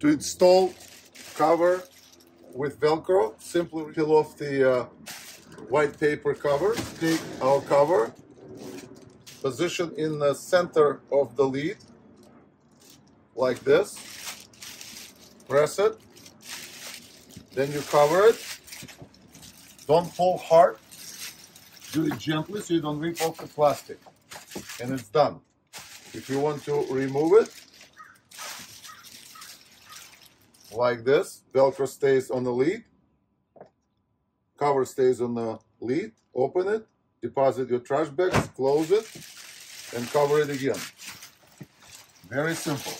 To install cover with Velcro, simply peel off the uh, white paper cover. Take our cover, position in the center of the lead, like this. Press it. Then you cover it. Don't pull hard. Do it gently so you don't rip off the plastic. And it's done. If you want to remove it, like this, Velcro stays on the lid, cover stays on the lid, open it, deposit your trash bags, close it, and cover it again. Very simple.